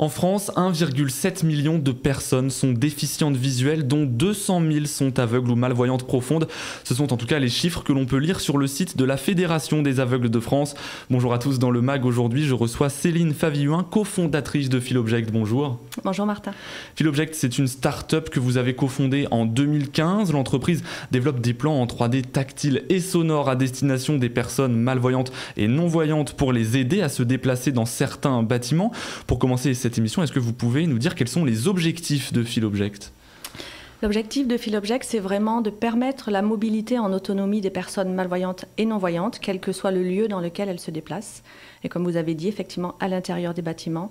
En France, 1,7 million de personnes sont déficientes visuelles, dont 200 000 sont aveugles ou malvoyantes profondes. Ce sont en tout cas les chiffres que l'on peut lire sur le site de la Fédération des aveugles de France. Bonjour à tous dans le MAG. Aujourd'hui, je reçois Céline Favilluin, cofondatrice de Philobject. Bonjour. Bonjour Martin. Philobject, c'est une start-up que vous avez cofondée en 2015. L'entreprise développe des plans en 3D tactiles et sonores à destination des personnes malvoyantes et non-voyantes pour les aider à se déplacer dans certains bâtiments. Pour commencer cette émission, est-ce que vous pouvez nous dire quels sont les objectifs de Philobject L'objectif de Philobject, c'est vraiment de permettre la mobilité en autonomie des personnes malvoyantes et non-voyantes, quel que soit le lieu dans lequel elles se déplacent. Et comme vous avez dit, effectivement, à l'intérieur des bâtiments,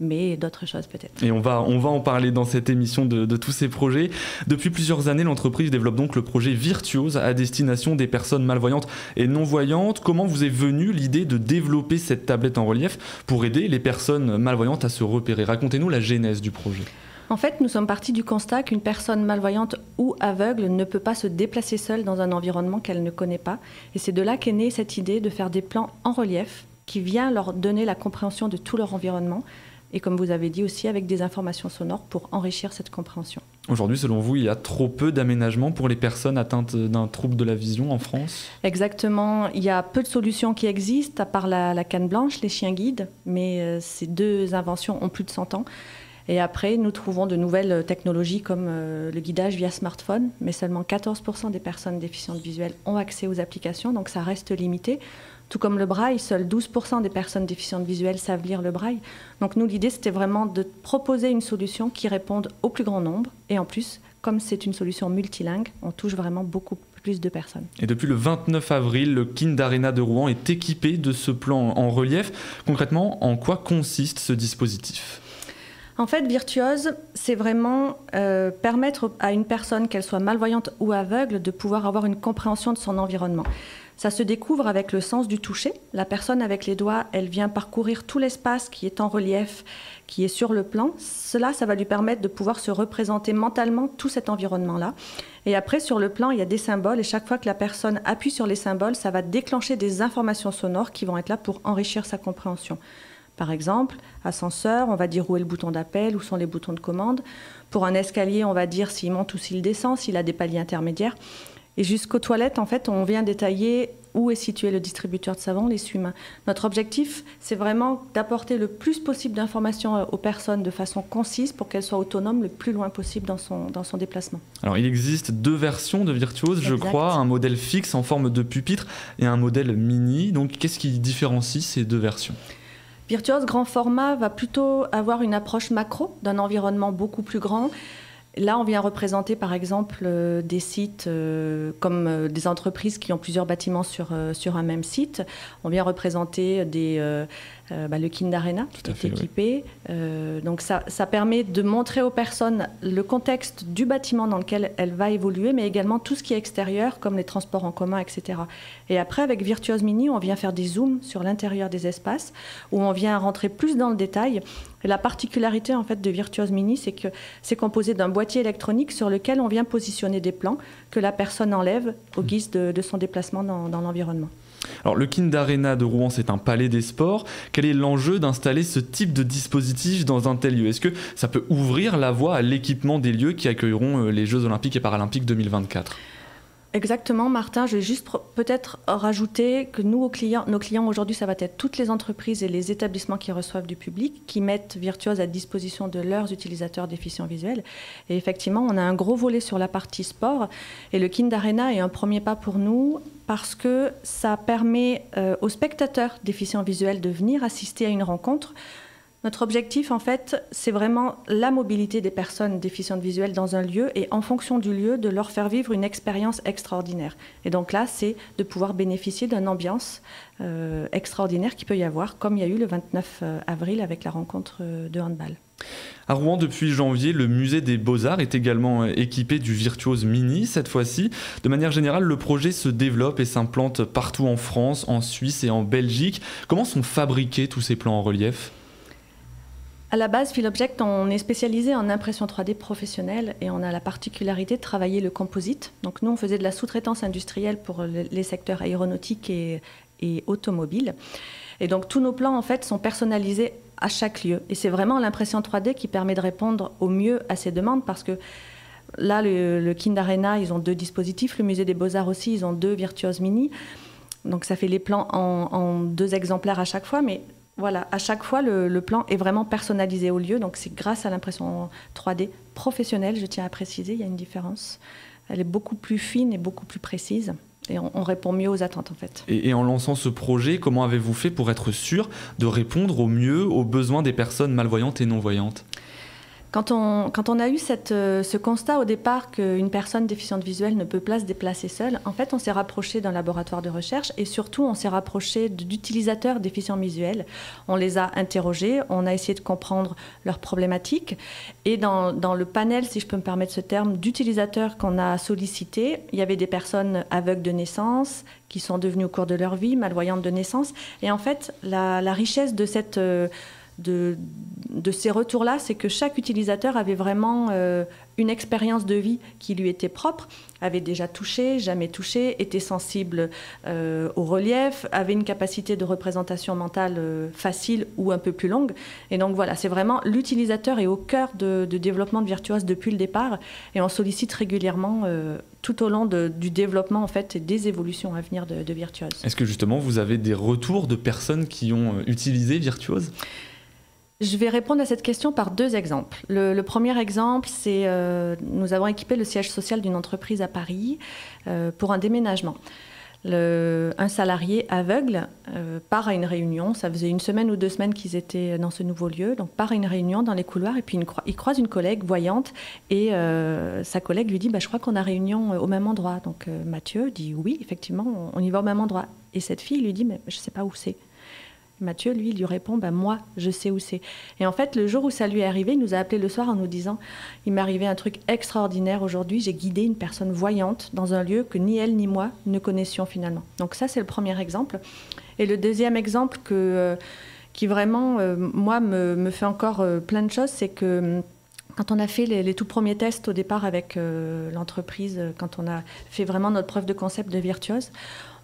mais d'autres choses peut-être. Et on va, on va en parler dans cette émission de, de tous ces projets. Depuis plusieurs années, l'entreprise développe donc le projet Virtuose à destination des personnes malvoyantes et non-voyantes. Comment vous est venue l'idée de développer cette tablette en relief pour aider les personnes malvoyantes à se repérer? Racontez-nous la genèse du projet. En fait, nous sommes partis du constat qu'une personne malvoyante ou aveugle ne peut pas se déplacer seule dans un environnement qu'elle ne connaît pas. Et c'est de là qu'est née cette idée de faire des plans en relief qui vient leur donner la compréhension de tout leur environnement. Et comme vous avez dit aussi, avec des informations sonores pour enrichir cette compréhension. Aujourd'hui, selon vous, il y a trop peu d'aménagements pour les personnes atteintes d'un trouble de la vision en France? Exactement. Il y a peu de solutions qui existent, à part la, la canne blanche, les chiens guides. Mais euh, ces deux inventions ont plus de 100 ans. Et après, nous trouvons de nouvelles technologies comme euh, le guidage via smartphone, mais seulement 14% des personnes déficientes visuelles ont accès aux applications, donc ça reste limité. Tout comme le braille, seuls 12% des personnes déficientes visuelles savent lire le braille. Donc nous, l'idée, c'était vraiment de proposer une solution qui réponde au plus grand nombre. Et en plus, comme c'est une solution multilingue, on touche vraiment beaucoup plus de personnes. Et depuis le 29 avril, le Kind Arena de Rouen est équipé de ce plan en relief. Concrètement, en quoi consiste ce dispositif? En fait, virtuose, c'est vraiment euh, permettre à une personne, qu'elle soit malvoyante ou aveugle, de pouvoir avoir une compréhension de son environnement. Ça se découvre avec le sens du toucher. La personne avec les doigts, elle vient parcourir tout l'espace qui est en relief, qui est sur le plan. Cela, ça va lui permettre de pouvoir se représenter mentalement tout cet environnement-là. Et après, sur le plan, il y a des symboles. Et chaque fois que la personne appuie sur les symboles, ça va déclencher des informations sonores qui vont être là pour enrichir sa compréhension. Par exemple, ascenseur, on va dire où est le bouton d'appel, où sont les boutons de commande. Pour un escalier, on va dire s'il monte ou s'il descend, s'il a des paliers intermédiaires. Et jusqu'aux toilettes, en fait, on vient détailler où est situé le distributeur de savon, l'essuie-main. Notre objectif, c'est vraiment d'apporter le plus possible d'informations aux personnes de façon concise pour qu'elles soient autonomes le plus loin possible dans son, dans son déplacement. Alors, il existe deux versions de Virtuose, je crois, un modèle fixe en forme de pupitre et un modèle mini. Donc, qu'est-ce qui différencie ces deux versions? Virtuose grand format va plutôt avoir une approche macro d'un environnement beaucoup plus grand. Là, on vient représenter par exemple euh, des sites euh, comme euh, des entreprises qui ont plusieurs bâtiments sur, sur un même site. On vient représenter des, bah, le Kind Arena qui est fait, équipé. donc ça, ça permet de montrer aux personnes le contexte du bâtiment dans lequel elle va évoluer, mais également tout ce qui est extérieur, comme les transports en commun, etc. Et après, avec Virtuose Mini, on vient faire des zooms sur l'intérieur des espaces, où on vient rentrer plus dans le détail. Et la particularité en fait de Virtuose Mini, c'est que c'est composé d'un boîtier électronique sur lequel on vient positionner des plans que la personne enlève au guise de, de son déplacement dans, dans l'environnement. Alors, le Kind Arena de Rouen, c'est un palais des sports. Quel est l'enjeu d'installer ce type de dispositif dans un tel lieu? Est-ce que ça peut ouvrir la voie à l'équipement des lieux qui accueilleront euh, les Jeux Olympiques et Paralympiques 2024 Exactement, Martin. Je vais juste peut-être rajouter que nous, nos clients aujourd'hui, ça va être toutes les entreprises et les établissements qui reçoivent du public, qui mettent Virtuose à disposition de leurs utilisateurs déficients visuels. Et effectivement, on a un gros volet sur la partie sport. Et le Kind Arena est un premier pas pour nous parce que ça permet euh, aux spectateurs déficients visuels de venir assister à une rencontre notre objectif, en fait, c'est vraiment la mobilité des personnes déficientes visuelles dans un lieu et en fonction du lieu, de leur faire vivre une expérience extraordinaire. Et donc là, c'est de pouvoir bénéficier d'une ambiance euh, extraordinaire qui peut y avoir, comme il y a eu le 29 euh, avril avec la rencontre euh, de handball. À Rouen, depuis janvier, le musée des beaux-arts est également équipé du Virtuose Mini cette fois-ci. De manière générale, le projet se développe et s'implante partout en France, en Suisse et en Belgique. Comment sont fabriqués tous ces plans en relief? À la base, Philobject, on est spécialisé en impression 3D professionnelle et on a la particularité de travailler le composite. Donc nous, on faisait de la sous-traitance industrielle pour les secteurs aéronautiques et, automobiles. Et donc tous nos plans, en fait, sont personnalisés à chaque lieu. Et c'est vraiment l'impression 3D qui permet de répondre au mieux à ces demandes parce que là, le, Kind Arena, ils ont deux dispositifs. Le Musée des Beaux-Arts aussi, ils ont deux Virtuose Mini. Donc ça fait les plans en, deux exemplaires à chaque fois. Mais voilà, à chaque fois, le, plan est vraiment personnalisé au lieu. Donc c'est grâce à l'impression 3D professionnelle, je tiens à préciser, il y a une différence. Elle est beaucoup plus fine et beaucoup plus précise et on, répond mieux aux attentes en fait. Et, en lançant ce projet, comment avez-vous fait pour être sûr de répondre au mieux aux besoins des personnes malvoyantes et non-voyantes? Quand on, a eu euh, ce constat au départ qu'une personne déficiente visuelle ne peut pas se déplacer seule, en fait, on s'est rapproché d'un laboratoire de recherche et surtout, on s'est rapproché d'utilisateurs déficients visuels. On les a interrogés, on a essayé de comprendre leurs problématiques. Et dans, le panel, si je peux me permettre ce terme, d'utilisateurs qu'on a sollicités, il y avait des personnes aveugles de naissance, qui sont devenues au cours de leur vie malvoyantes de naissance. Et en fait, la, la richesse de cette... Euh, de, ces retours-là, c'est que chaque utilisateur avait vraiment euh, une expérience de vie qui lui était propre, avait déjà touché, jamais touché, était sensible euh, au relief, avait une capacité de représentation mentale euh, facile ou un peu plus longue. Et donc voilà, c'est vraiment l'utilisateur est au cœur de, développement de Virtuose depuis le départ et on sollicite régulièrement tout au long du développement en fait et des évolutions à venir de, de Virtuose. Est-ce que justement vous avez des retours de personnes qui ont utilisé Virtuose? Je vais répondre à cette question par deux exemples. Le, premier exemple, c'est euh, nous avons équipé le siège social d'une entreprise à Paris euh, pour un déménagement. un salarié aveugle euh, part à une réunion, ça faisait une semaine ou deux semaines qu'ils étaient dans ce nouveau lieu, donc part à une réunion dans les couloirs et puis il croise une collègue voyante et sa collègue lui dit bah, Je crois qu'on a réunion au même endroit. Donc Mathieu dit Oui, effectivement, on y va au même endroit. Et cette fille lui dit Mais je ne sais pas où c'est. Mathieu, lui, lui répond bah, Moi, je sais où c'est. Et en fait, le jour où ça lui est arrivé, il nous a appelé le soir en nous disant Il m'est arrivé un truc extraordinaire aujourd'hui. J'ai guidé une personne voyante dans un lieu que ni elle ni moi ne connaissions finalement. Donc, ça, c'est le premier exemple. Et le deuxième exemple que, euh, qui vraiment, euh, moi, me, fait encore euh, plein de choses, c'est que. Quand on a fait les, tout premiers tests au départ avec l'entreprise, quand on a fait vraiment notre preuve de concept de Virtuose,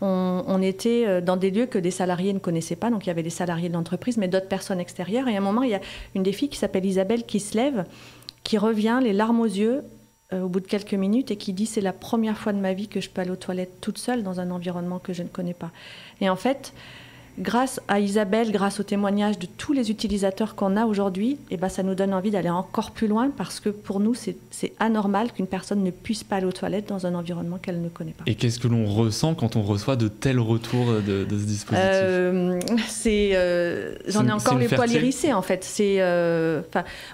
on, était euh, dans des lieux que des salariés ne connaissaient pas. Donc il y avait des salariés de l'entreprise, mais d'autres personnes extérieures. Et à un moment, il y a une des filles qui s'appelle Isabelle qui se lève, qui revient, les larmes aux yeux, euh, au bout de quelques minutes, et qui dit c'est la première fois de ma vie que je peux aller aux toilettes toute seule dans un environnement que je ne connais pas. Et en fait, grâce à Isabelle, grâce au témoignage de tous les utilisateurs qu'on a aujourd'hui, eh ben, ça nous donne envie d'aller encore plus loin parce que pour nous, c'est anormal qu'une personne ne puisse pas aller aux toilettes dans un environnement qu'elle ne connaît pas. Et qu'est-ce que l'on ressent quand on reçoit de tels retours de, ce dispositif? Euh, C'est, euh, J'en ai encore les poils hérissés en fait. C'est, euh,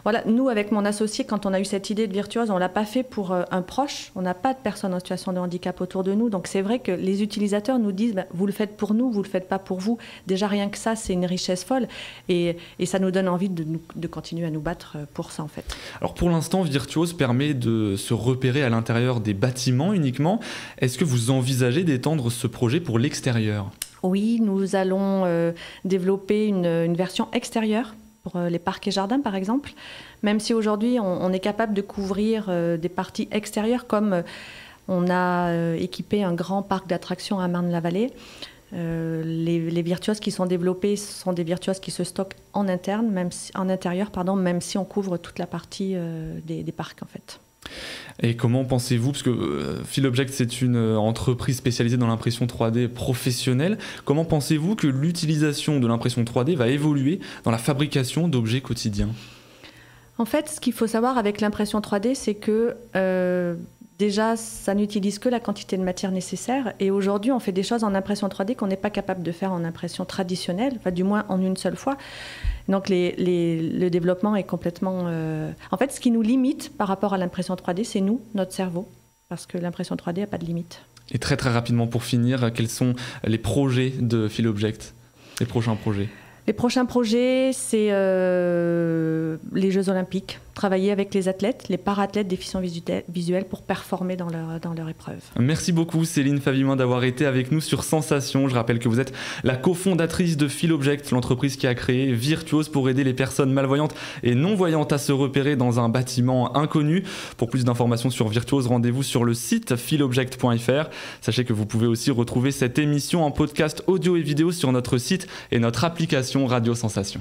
voilà, nous, avec mon associé, quand on a eu cette idée de Virtuose, on ne l'a pas fait pour un proche. On n'a pas de personne en situation de handicap autour de nous. Donc c'est vrai que les utilisateurs nous disent, bah, vous le faites pour nous, vous ne le faites pas pour vous. Déjà, rien que ça, c'est une richesse folle. Et, ça nous donne envie de, de, continuer à nous battre pour ça, en fait. Alors, pour l'instant, Virtuose permet de se repérer à l'intérieur des bâtiments uniquement. Est-ce que vous envisagez d'étendre ce projet pour l'extérieur? Oui, nous allons euh, développer une, version extérieure pour euh, les parcs et jardins, par exemple. Même si aujourd'hui, on, est capable de couvrir euh, des parties extérieures comme... On a équipé un grand parc d'attractions à Marne-la-Vallée. Euh, les, virtuoses qui sont développées sont des virtuoses qui se stockent en interne, même en intérieur, pardon, même si on couvre toute la partie euh, des, parcs en fait. Et comment pensez-vous, parce que euh, Philobject c'est une entreprise spécialisée dans l'impression 3D professionnelle, comment pensez-vous que l'utilisation de l'impression 3D va évoluer dans la fabrication d'objets quotidiens? En fait, ce qu'il faut savoir avec l'impression 3D, c'est que Déjà, ça n'utilise que la quantité de matière nécessaire. Et aujourd'hui, on fait des choses en impression 3D qu'on n'est pas capable de faire en impression traditionnelle, enfin, du moins en une seule fois. Donc le développement est complètement... Euh, en fait, ce qui nous limite par rapport à l'impression 3D, c'est nous, notre cerveau, parce que l'impression 3D n'a pas de limite. Et très très rapidement pour finir, quels sont les projets de Philobject, les prochains projets? Les prochains projets, c'est euh, les Jeux Olympiques. Travailler avec les athlètes, les parathlètes déficients visuels pour performer dans leur, dans leur épreuve. Merci beaucoup Céline Favimin d'avoir été avec nous sur Sensation. Je rappelle que vous êtes la cofondatrice de Philobject, l'entreprise qui a créé Virtuose pour aider les personnes malvoyantes et non-voyantes à se repérer dans un bâtiment inconnu. Pour plus d'informations sur Virtuose, rendez-vous sur le site philobject.fr. Sachez que vous pouvez aussi retrouver cette émission en podcast audio et vidéo sur notre site et notre application Radio Sensation.